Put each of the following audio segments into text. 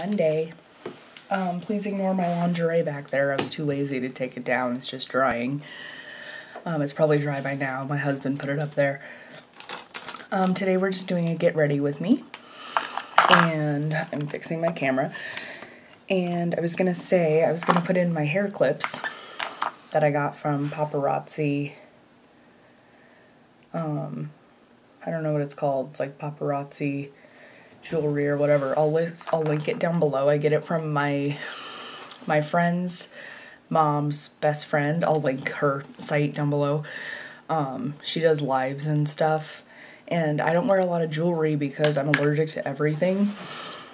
Monday. Um, please ignore my lingerie back there. I was too lazy to take it down. It's just drying. Um, it's probably dry by now. My husband put it up there. Um, today we're just doing a get ready with me. And I'm fixing my camera. And I was going to say, I was going to put in my hair clips that I got from Paparazzi. Um, I don't know what it's called. It's like Paparazzi jewelry or whatever. I'll list, I'll link it down below. I get it from my my friend's mom's best friend. I'll link her site down below. Um, she does lives and stuff. And I don't wear a lot of jewelry because I'm allergic to everything.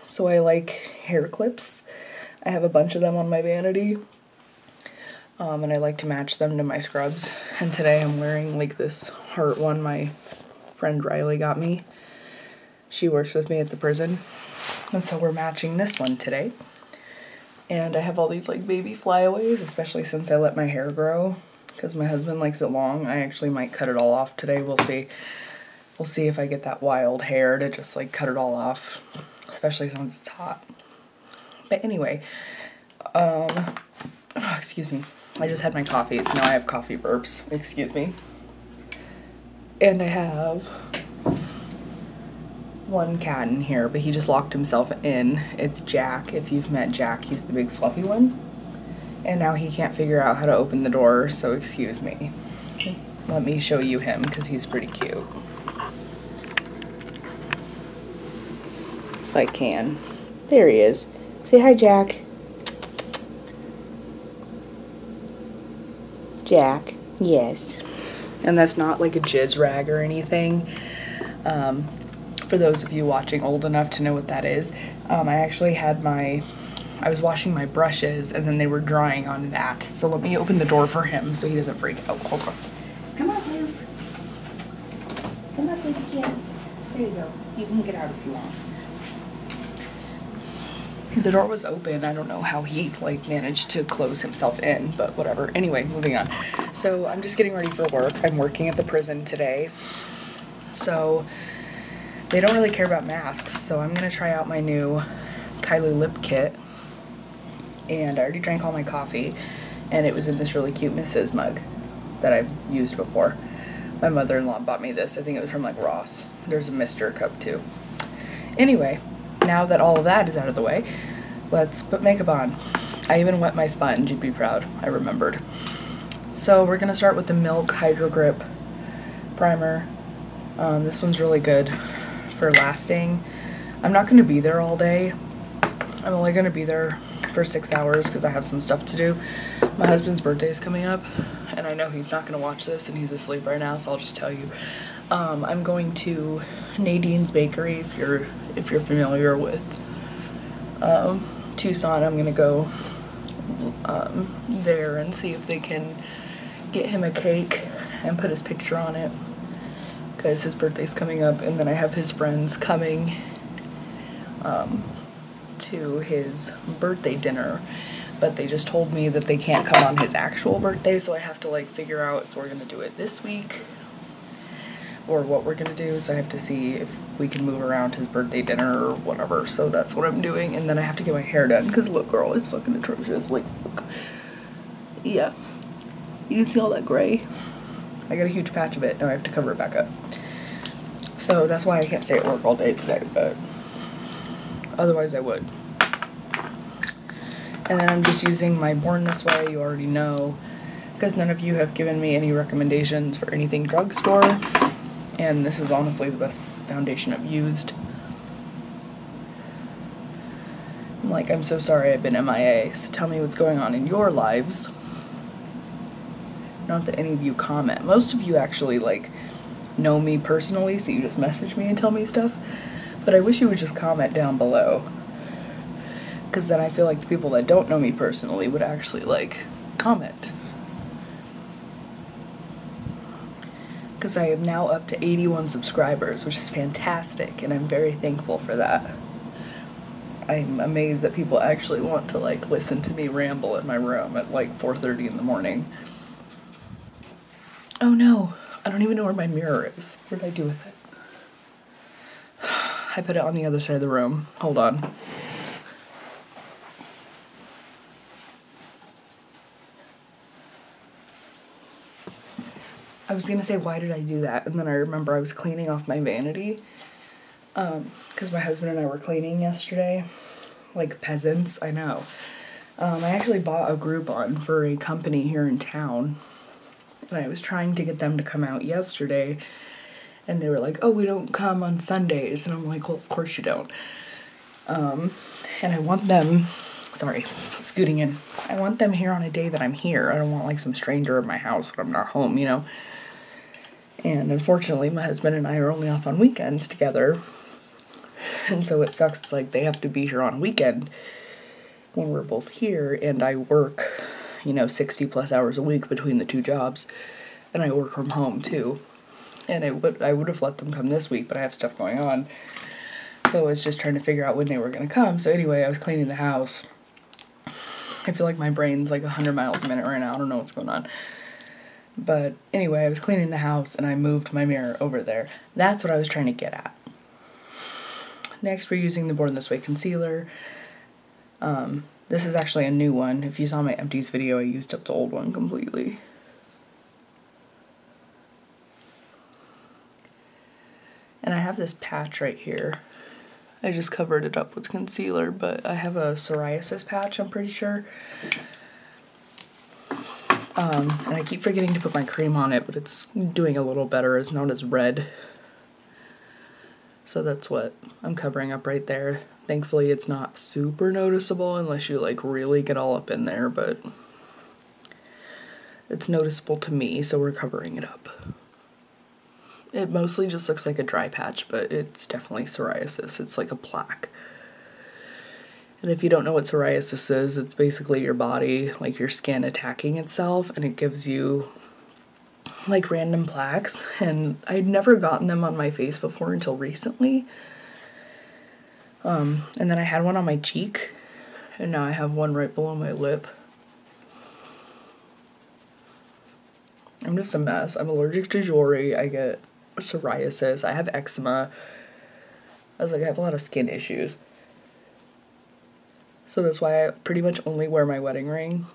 So I like hair clips. I have a bunch of them on my vanity. Um, and I like to match them to my scrubs. And today I'm wearing like this heart one my friend Riley got me. She works with me at the prison. And so we're matching this one today. And I have all these like baby flyaways, especially since I let my hair grow because my husband likes it long. I actually might cut it all off today. We'll see. We'll see if I get that wild hair to just like cut it all off, especially since it's hot. But anyway, um, oh, excuse me. I just had my coffee, so now I have coffee burps. Excuse me. And I have one cat in here, but he just locked himself in. It's Jack. If you've met Jack, he's the big fluffy one. And now he can't figure out how to open the door, so excuse me. Let me show you him because he's pretty cute. If I can. There he is. Say hi, Jack. Jack. Yes. And that's not like a jizz rag or anything. Um, for those of you watching old enough to know what that is, um, I actually had my, I was washing my brushes and then they were drying on that. So let me open the door for him so he doesn't freak out. Hold on. Come on, please. Come on, baby kids. There you go. You can get out if you want. The door was open. I don't know how he like managed to close himself in, but whatever. Anyway, moving on. So I'm just getting ready for work. I'm working at the prison today. So they don't really care about masks, so I'm gonna try out my new Kylie lip kit. And I already drank all my coffee, and it was in this really cute Mrs. mug that I've used before. My mother-in-law bought me this. I think it was from like Ross. There's a Mr. cup too. Anyway, now that all of that is out of the way, let's put makeup on. I even wet my sponge, you'd be proud. I remembered. So we're gonna start with the Milk Hydro Grip Primer. Um, this one's really good for lasting. I'm not going to be there all day. I'm only going to be there for six hours because I have some stuff to do. My husband's birthday is coming up and I know he's not going to watch this and he's asleep right now so I'll just tell you. Um, I'm going to Nadine's Bakery if you're if you're familiar with um, Tucson. I'm going to go um, there and see if they can get him a cake and put his picture on it because his birthday's coming up and then I have his friends coming um, to his birthday dinner. But they just told me that they can't come on his actual birthday so I have to like figure out if we're gonna do it this week or what we're gonna do. So I have to see if we can move around his birthday dinner or whatever. So that's what I'm doing and then I have to get my hair done because look girl is fucking atrocious. Like look. Yeah. You can see all that gray I got a huge patch of it. Now I have to cover it back up. So that's why I can't stay at work all day today, but otherwise I would. And then I'm just using my Born This Way, you already know, because none of you have given me any recommendations for anything drugstore. And this is honestly the best foundation I've used. I'm like, I'm so sorry I've been MIA, so tell me what's going on in your lives. Not that any of you comment. Most of you actually like know me personally, so you just message me and tell me stuff. But I wish you would just comment down below. Because then I feel like the people that don't know me personally would actually like comment. Because I am now up to 81 subscribers, which is fantastic, and I'm very thankful for that. I'm amazed that people actually want to like listen to me ramble in my room at like 4.30 in the morning. Oh no, I don't even know where my mirror is. What did I do with it? I put it on the other side of the room. Hold on. I was gonna say, why did I do that? And then I remember I was cleaning off my vanity because um, my husband and I were cleaning yesterday, like peasants, I know. Um, I actually bought a Groupon for a company here in town and I was trying to get them to come out yesterday. And they were like, oh, we don't come on Sundays. And I'm like, well, of course you don't. Um, and I want them, sorry, scooting in. I want them here on a day that I'm here. I don't want like some stranger in my house when I'm not home, you know? And unfortunately, my husband and I are only off on weekends together. And so it sucks, like they have to be here on a weekend when we're both here, and I work, you know, 60 plus hours a week between the two jobs, and I work from home too. And I would I would have let them come this week, but I have stuff going on. So I was just trying to figure out when they were gonna come. So anyway, I was cleaning the house. I feel like my brain's like 100 miles a minute right now. I don't know what's going on. But anyway, I was cleaning the house and I moved my mirror over there. That's what I was trying to get at. Next, we're using the Born This Way concealer. Um, this is actually a new one. If you saw my empties video, I used up the old one completely. And I have this patch right here. I just covered it up with concealer, but I have a psoriasis patch, I'm pretty sure. Um, and I keep forgetting to put my cream on it, but it's doing a little better. It's not as red. So that's what I'm covering up right there. Thankfully, it's not super noticeable unless you like really get all up in there, but it's noticeable to me, so we're covering it up. It mostly just looks like a dry patch, but it's definitely psoriasis. It's like a plaque. And if you don't know what psoriasis is, it's basically your body, like your skin attacking itself, and it gives you like random plaques. And I'd never gotten them on my face before until recently. Um, and then I had one on my cheek, and now I have one right below my lip. I'm just a mess. I'm allergic to jewelry. I get psoriasis. I have eczema. I was like, I have a lot of skin issues. So that's why I pretty much only wear my wedding ring.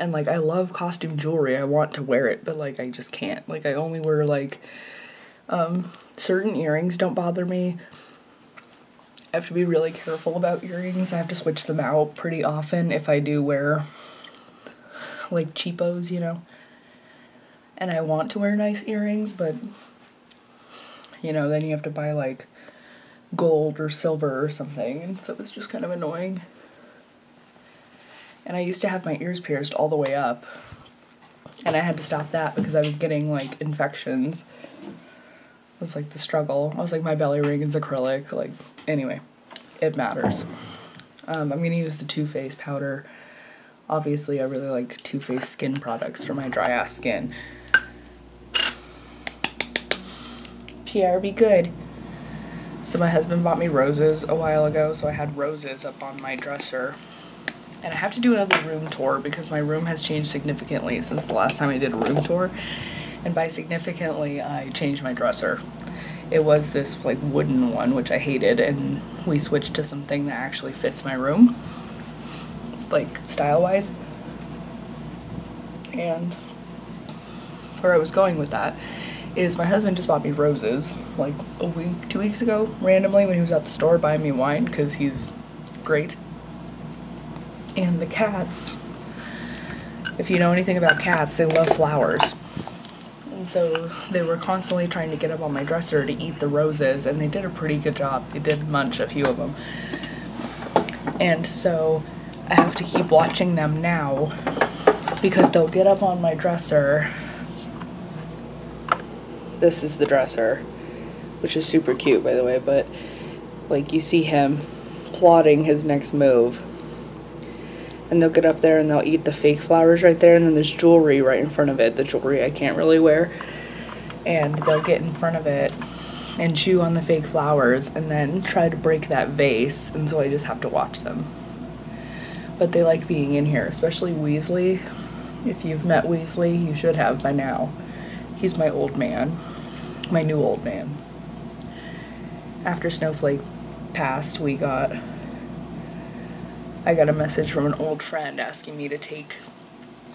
And like, I love costume jewelry. I want to wear it, but like, I just can't. Like, I only wear like, um, certain earrings don't bother me. I have to be really careful about earrings. I have to switch them out pretty often if I do wear like cheapos, you know. And I want to wear nice earrings, but you know, then you have to buy like gold or silver or something, and so it's just kind of annoying. And I used to have my ears pierced all the way up, and I had to stop that because I was getting like infections. It was like the struggle. I was like, my belly ring is acrylic. Like, anyway, it matters. Um, I'm gonna use the Too Faced powder. Obviously, I really like Too Faced skin products for my dry ass skin. Pierre, be good. So my husband bought me roses a while ago, so I had roses up on my dresser. And I have to do another room tour because my room has changed significantly since the last time I did a room tour. And by significantly, I changed my dresser. It was this like wooden one, which I hated, and we switched to something that actually fits my room, like style-wise. And where I was going with that is my husband just bought me roses like a week, two weeks ago, randomly when he was at the store buying me wine because he's great. And the cats, if you know anything about cats, they love flowers. And so they were constantly trying to get up on my dresser to eat the roses, and they did a pretty good job. They did munch a few of them. And so I have to keep watching them now because they'll get up on my dresser this is the dresser, which is super cute, by the way, but like you see him plotting his next move. And they'll get up there and they'll eat the fake flowers right there, and then there's jewelry right in front of it, the jewelry I can't really wear. And they'll get in front of it and chew on the fake flowers and then try to break that vase, and so I just have to watch them. But they like being in here, especially Weasley. If you've met Weasley, you should have by now. He's my old man, my new old man. After Snowflake passed, we got I got a message from an old friend asking me to take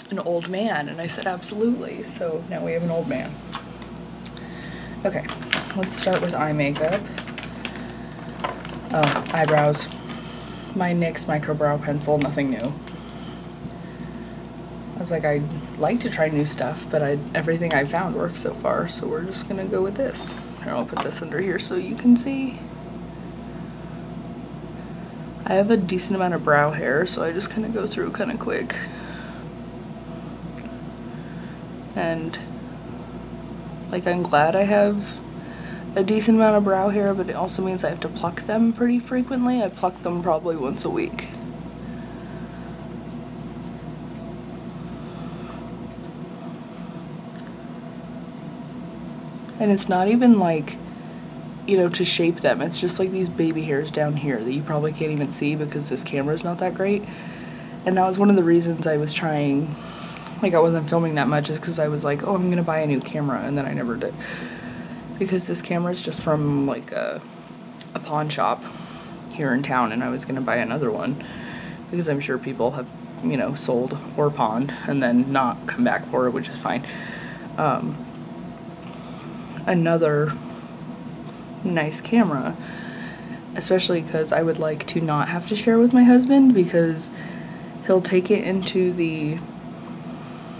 an old man, and I said absolutely. So now we have an old man. Okay, let's start with eye makeup. Oh, eyebrows. My NYX Micro Brow Pencil, nothing new. I was like, I'd like to try new stuff, but I, everything I found works so far, so we're just gonna go with this. Here, I'll put this under here so you can see. I have a decent amount of brow hair, so I just kind of go through kind of quick. And like I'm glad I have a decent amount of brow hair, but it also means I have to pluck them pretty frequently. I pluck them probably once a week. And it's not even like, you know, to shape them. It's just like these baby hairs down here that you probably can't even see because this camera is not that great. And that was one of the reasons I was trying, like I wasn't filming that much is because I was like, oh, I'm gonna buy a new camera, and then I never did. Because this camera is just from like a, a pawn shop here in town, and I was gonna buy another one because I'm sure people have, you know, sold or pawned and then not come back for it, which is fine. Um, another nice camera especially because I would like to not have to share with my husband because he'll take it into the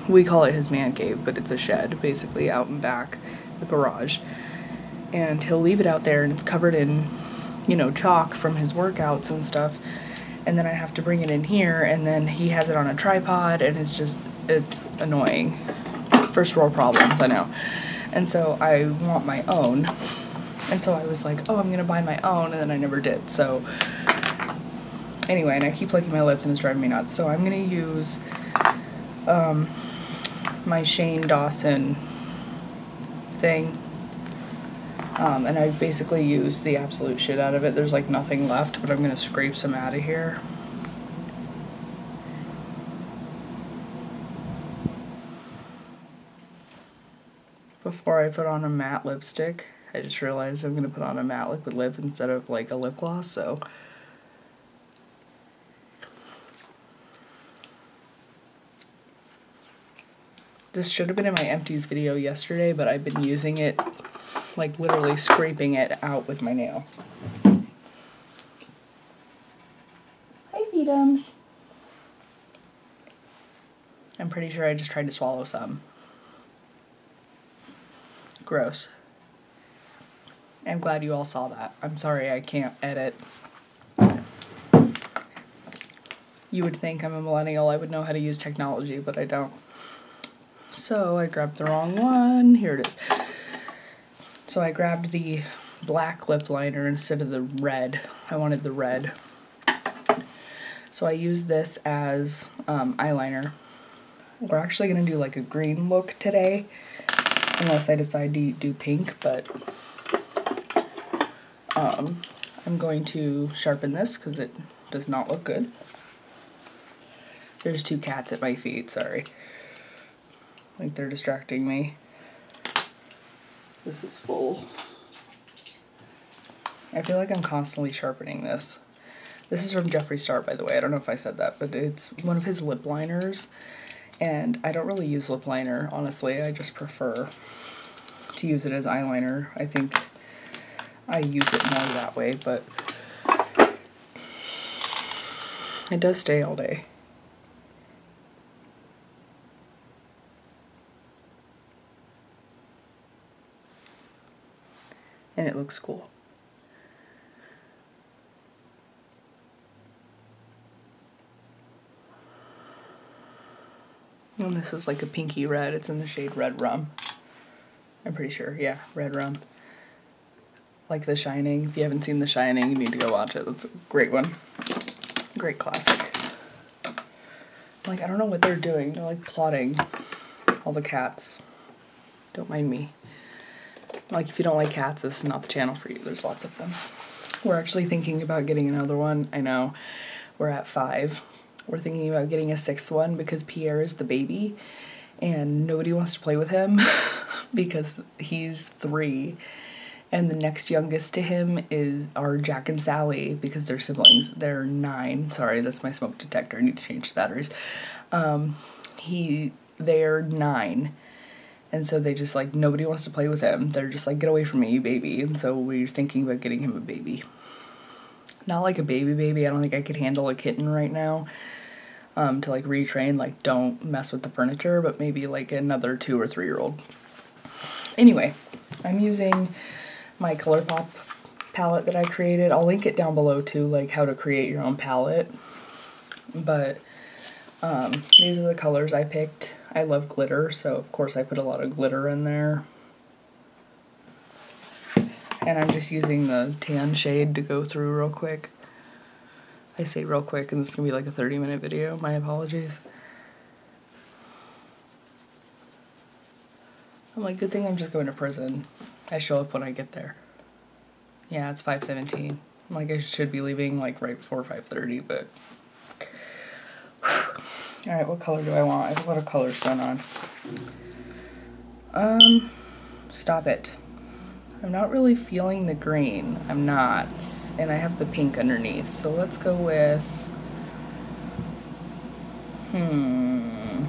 we call it his man cave but it's a shed basically out and back the garage. And he'll leave it out there and it's covered in you know chalk from his workouts and stuff. And then I have to bring it in here and then he has it on a tripod and it's just it's annoying. First world problems I know. And so I want my own. And so I was like, oh, I'm gonna buy my own, and then I never did. So anyway, and I keep licking my lips and it's driving me nuts. So I'm gonna use um, my Shane Dawson thing. Um, and I've basically used the absolute shit out of it. There's like nothing left, but I'm gonna scrape some out of here. before I put on a matte lipstick. I just realized I'm going to put on a matte liquid lip instead of like a lip gloss, so. This should have been in my empties video yesterday, but I've been using it, like literally scraping it out with my nail. Hi, Vedums. I'm pretty sure I just tried to swallow some. Gross. I'm glad you all saw that. I'm sorry I can't edit. You would think I'm a millennial, I would know how to use technology, but I don't. So I grabbed the wrong one. Here it is. So I grabbed the black lip liner instead of the red. I wanted the red. So I use this as um, eyeliner. We're actually going to do like a green look today unless I decide to do pink, but um, I'm going to sharpen this because it does not look good. There's two cats at my feet, sorry. Like they're distracting me. This is full. I feel like I'm constantly sharpening this. This is from Jeffree Star, by the way. I don't know if I said that, but it's one of his lip liners and I don't really use lip liner, honestly. I just prefer to use it as eyeliner. I think I use it more that way, but it does stay all day. And it looks cool. And this is like a pinky red. It's in the shade Red Rum. I'm pretty sure. Yeah, Red Rum. Like The Shining. If you haven't seen The Shining, you need to go watch it. That's a great one. Great classic. Like, I don't know what they're doing. They're like plotting all the cats. Don't mind me. Like, if you don't like cats, this is not the channel for you. There's lots of them. We're actually thinking about getting another one. I know we're at five. We're thinking about getting a sixth one because Pierre is the baby and nobody wants to play with him because he's three. And the next youngest to him is our Jack and Sally because they're siblings. They're nine. Sorry, that's my smoke detector. I need to change the batteries. Um, he, they're nine And so they just like nobody wants to play with him. They're just like, get away from me, baby. And so we're thinking about getting him a baby. Not like a baby baby. I don't think I could handle a kitten right now. Um, to like retrain, like don't mess with the furniture, but maybe like another two or three year old. Anyway, I'm using my ColourPop palette that I created. I'll link it down below too, like how to create your own palette. But um, these are the colors I picked. I love glitter, so of course I put a lot of glitter in there. And I'm just using the tan shade to go through real quick. I say real quick and this is gonna be like a 30 minute video, my apologies. I'm like, good thing I'm just going to prison. I show up when I get there. Yeah, it's 517. I'm like, I should be leaving like right before 5.30, but all right, what color do I want? I have a lot of colors going on. Um, stop it. I'm not really feeling the green. I'm not. And I have the pink underneath. So let's go with, hmm,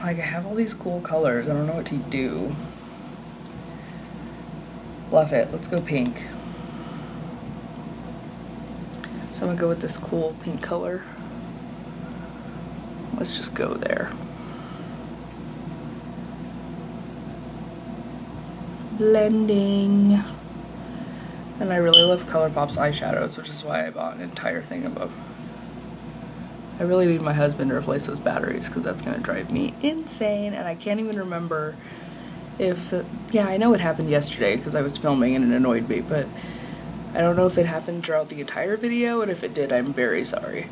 like I have all these cool colors. I don't know what to do. Love it. Let's go pink. So I'm gonna go with this cool pink color. Let's just go there. Blending. And I really love ColourPop's eyeshadows, which is why I bought an entire thing of them. I really need my husband to replace those batteries because that's going to drive me insane. And I can't even remember if, uh, yeah, I know it happened yesterday because I was filming and it annoyed me, but I don't know if it happened throughout the entire video, and if it did, I'm very sorry.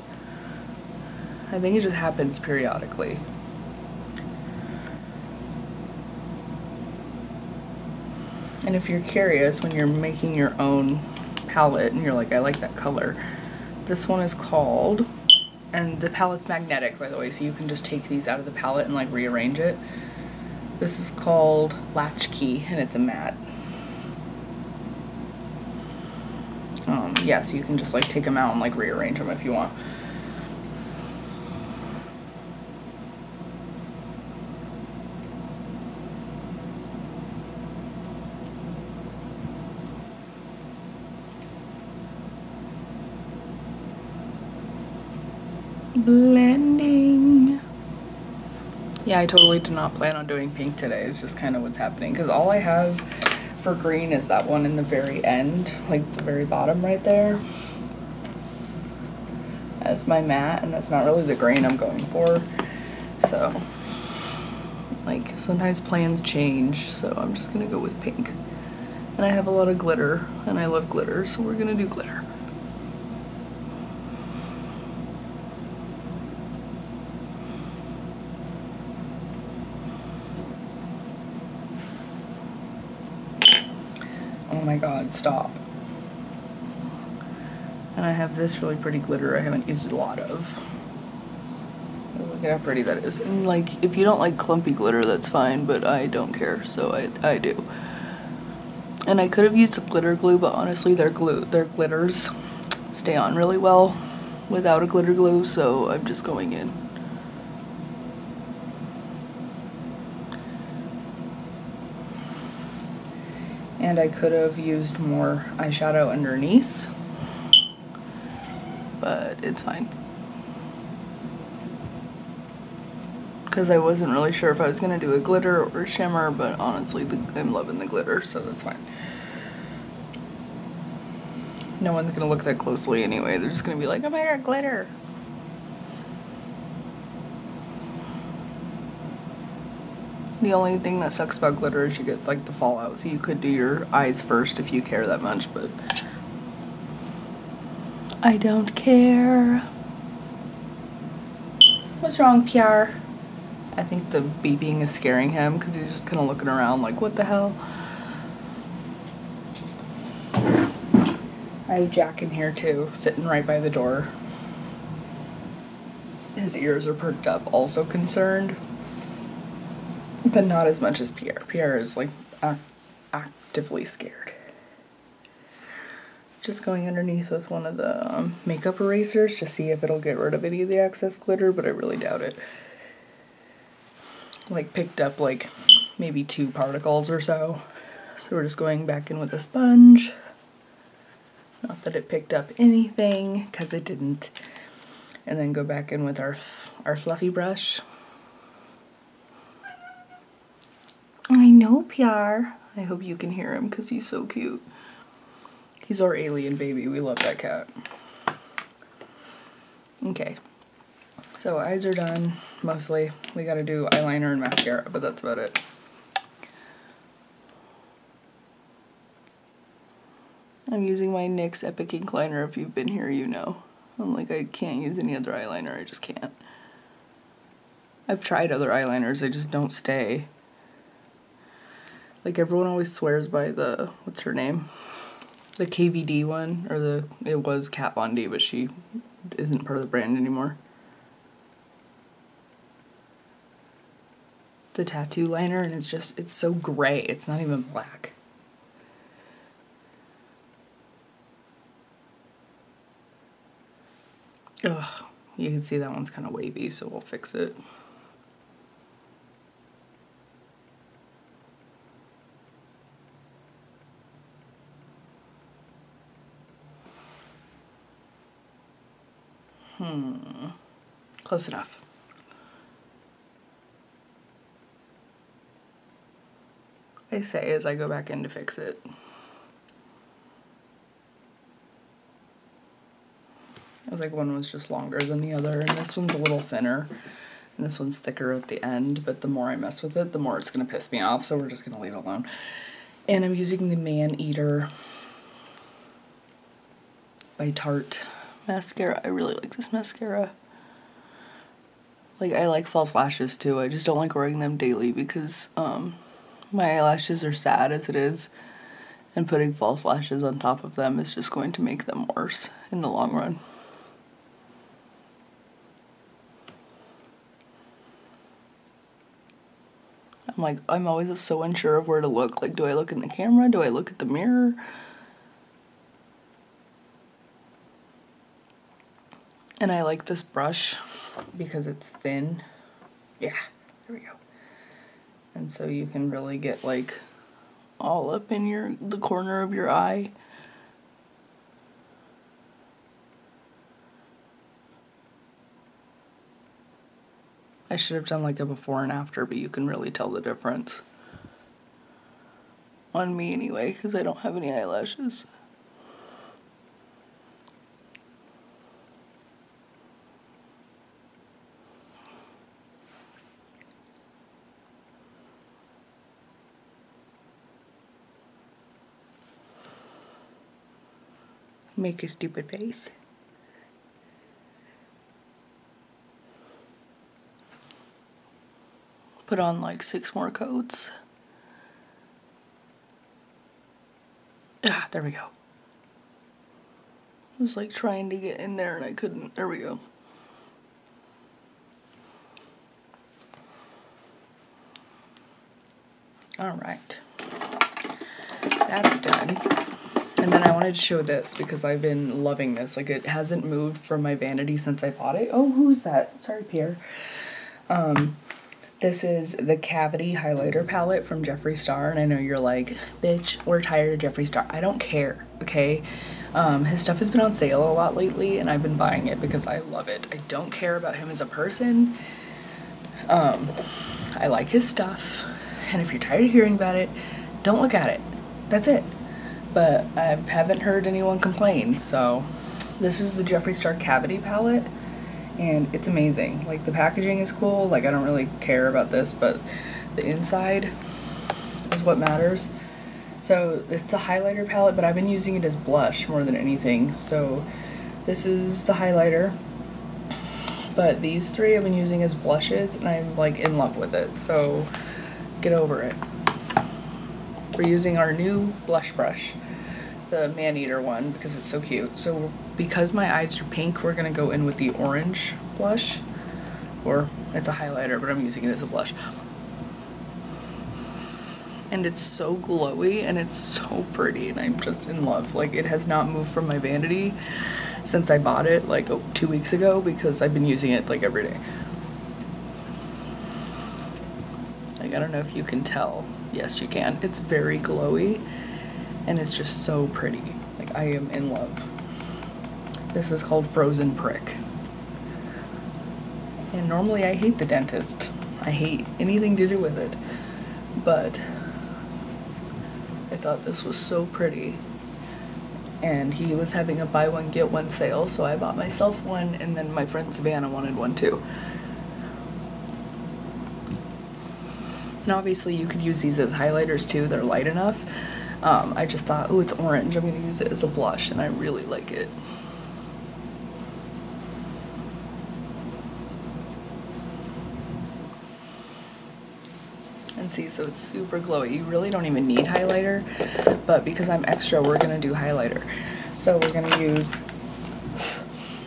I think it just happens periodically. And if you're curious, when you're making your own palette and you're like, I like that color, this one is called, and the palette's magnetic, by the way, so you can just take these out of the palette and like rearrange it. This is called Latchkey, and it's a matte. Um, yeah, so you can just like take them out and like rearrange them if you want. Yeah, I totally did not plan on doing pink today. It's just kind of what's happening because all I have for green is that one in the very end, like the very bottom right there. As my mat, and that's not really the green I'm going for. So, like, sometimes plans change, so I'm just gonna go with pink. And I have a lot of glitter, and I love glitter, so we're gonna do glitter. Oh my god, stop. And I have this really pretty glitter I haven't used a lot of. Look at how pretty that is. And like, if you don't like clumpy glitter, that's fine, but I don't care, so I, I do. And I could have used glitter glue, but honestly, their glue, their glitters stay on really well without a glitter glue, so I'm just going in. And I could have used more eyeshadow underneath, but it's fine. Because I wasn't really sure if I was going to do a glitter or shimmer, but honestly, the, I'm loving the glitter, so that's fine. No one's going to look that closely anyway. They're just going to be like, oh my god, glitter. The only thing that sucks about glitter is you get like the fallout, so you could do your eyes first if you care that much, but I don't care. What's wrong, Pierre? I think the beeping is scaring him because he's just kind of looking around like, what the hell? I have Jack in here too, sitting right by the door. His ears are perked up, also concerned but not as much as Pierre. Pierre is like ac actively scared. Just going underneath with one of the um, makeup erasers to see if it'll get rid of any of the excess glitter, but I really doubt it. Like picked up like maybe two particles or so. So we're just going back in with a sponge. Not that it picked up anything, because it didn't. And then go back in with our, our fluffy brush. I. I hope you can hear him because he's so cute. He's our alien baby. We love that cat. Okay. So eyes are done, mostly. We gotta do eyeliner and mascara, but that's about it. I'm using my NYX Epic Ink Liner. If you've been here, you know. I'm like, I can't use any other eyeliner. I just can't. I've tried other eyeliners. They just don't stay. Like, everyone always swears by the, what's her name? The KVD one, or the, it was Kat Von D, but she isn't part of the brand anymore. The tattoo liner, and it's just, it's so gray. It's not even black. Ugh, you can see that one's kind of wavy, so we'll fix it. Hmm, close enough. I say as I go back in to fix it. I was like one was just longer than the other and this one's a little thinner and this one's thicker at the end but the more I mess with it the more it's gonna piss me off so we're just gonna leave it alone and I'm using the Man Eater by Tarte mascara I really like this mascara like I like false lashes too I just don't like wearing them daily because um my eyelashes are sad as it is and putting false lashes on top of them is just going to make them worse in the long run. I'm like, I'm always so unsure of where to look. Like, do I look in the camera? Do I look at the mirror? And I like this brush because it's thin. Yeah, there we go. And so you can really get like all up in your the corner of your eye. I should have done like a before and after, but you can really tell the difference. On me anyway, because I don't have any eyelashes. Make a stupid face. put on like six more coats. Ah, there we go. I was like trying to get in there and I couldn't. There we go. All right. That's done. And then I wanted to show this because I've been loving this. Like it hasn't moved from my vanity since I bought it. Oh, who's that? Sorry, Pierre. Um, this is the Cavity Highlighter Palette from Jeffree Star, and I know you're like, bitch, we're tired of Jeffree Star. I don't care, okay? Um, his stuff has been on sale a lot lately, and I've been buying it because I love it. I don't care about him as a person. Um, I like his stuff, and if you're tired of hearing about it, don't look at it. That's it. But I haven't heard anyone complain, so this is the Jeffree Star Cavity Palette and it's amazing. Like the packaging is cool, like I don't really care about this, but the inside is what matters. So it's a highlighter palette, but I've been using it as blush more than anything. So this is the highlighter, but these three I've been using as blushes and I'm like in love with it. So get over it. We're using our new blush brush the man-eater one because it's so cute. So because my eyes are pink, we're gonna go in with the orange blush. Or it's a highlighter, but I'm using it as a blush. And it's so glowy and it's so pretty and I'm just in love. Like it has not moved from my vanity since I bought it like oh, two weeks ago because I've been using it like every day. Like, I don't know if you can tell. Yes, you can. It's very glowy and it's just so pretty. Like, I am in love. This is called Frozen Prick. And normally I hate the dentist. I hate anything to do with it. But I thought this was so pretty. And he was having a buy one get one sale, so I bought myself one and then my friend Savannah wanted one too. And obviously you could use these as highlighters too, they're light enough. Um, I just thought, oh, it's orange, I'm gonna use it as a blush and I really like it. And see, so it's super glowy. You really don't even need highlighter, but because I'm extra, we're gonna do highlighter. So we're gonna use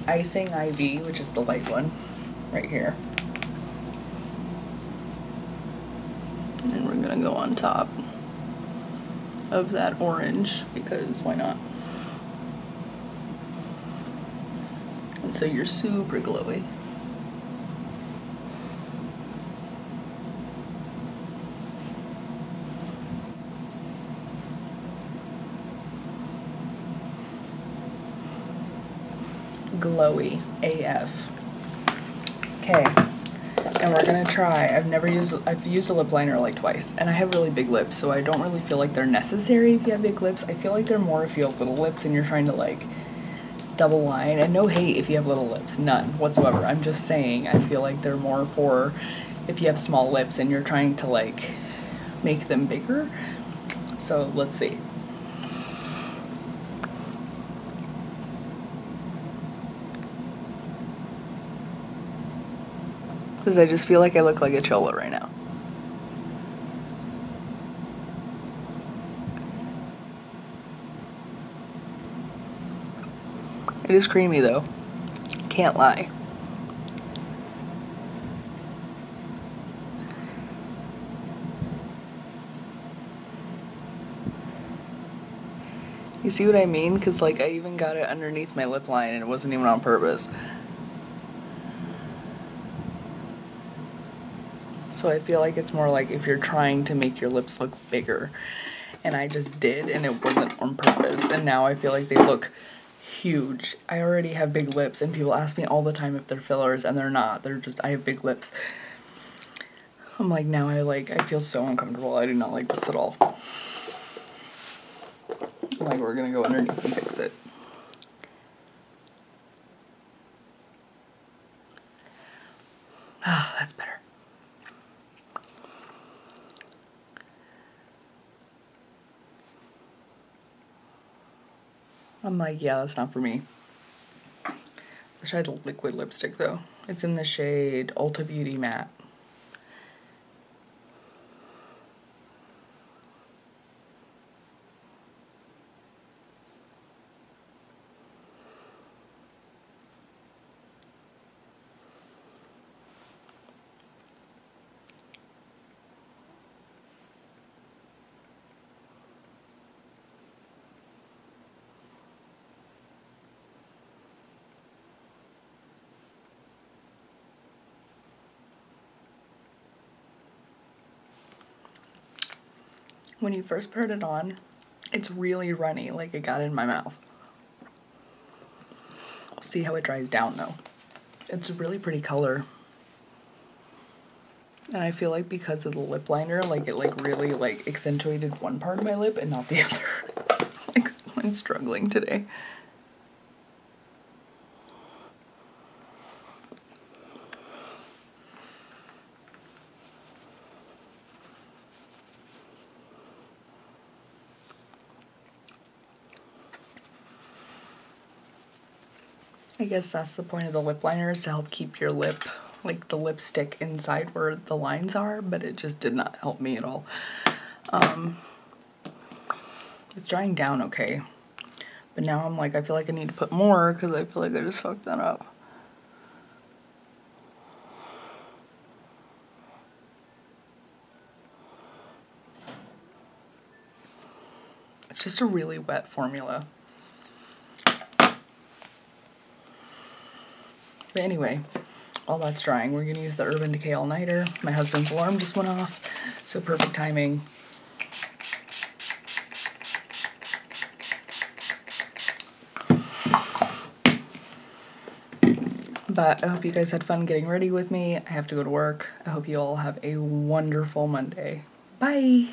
Icing IV, which is the light one, right here. And we're gonna go on top of that orange, because why not? And so you're super glowy. glowy AF. And we're gonna try. I've never used, I've used a lip liner like twice, and I have really big lips, so I don't really feel like they're necessary if you have big lips. I feel like they're more if you have little lips and you're trying to like double line. And no hate if you have little lips, none whatsoever. I'm just saying I feel like they're more for if you have small lips and you're trying to like make them bigger. So let's see. Because I just feel like I look like a cholo right now. It is creamy though. Can't lie. You see what I mean? Because like I even got it underneath my lip line and it wasn't even on purpose. So I feel like it's more like if you're trying to make your lips look bigger. And I just did, and it wasn't on purpose. And now I feel like they look huge. I already have big lips, and people ask me all the time if they're fillers, and they're not. They're just, I have big lips. I'm like, now I like, I feel so uncomfortable. I do not like this at all. Like, we're gonna go underneath and fix it. Ah, that's better. I'm like, yeah, that's not for me. Let's try the liquid lipstick though. It's in the shade Ulta Beauty Matte. When you first put it on, it's really runny, like it got in my mouth. We'll see how it dries down though. It's a really pretty color. And I feel like because of the lip liner, like it like really like accentuated one part of my lip and not the other. like I'm struggling today. I guess that's the point of the lip liner is to help keep your lip, like the lipstick inside where the lines are, but it just did not help me at all. Um, it's drying down okay. But now I'm like, I feel like I need to put more because I feel like I just fucked that up. It's just a really wet formula. But anyway, all that's drying. We're gonna use the Urban Decay All Nighter. My husband's alarm just went off, so perfect timing. But I hope you guys had fun getting ready with me. I have to go to work. I hope you all have a wonderful Monday. Bye.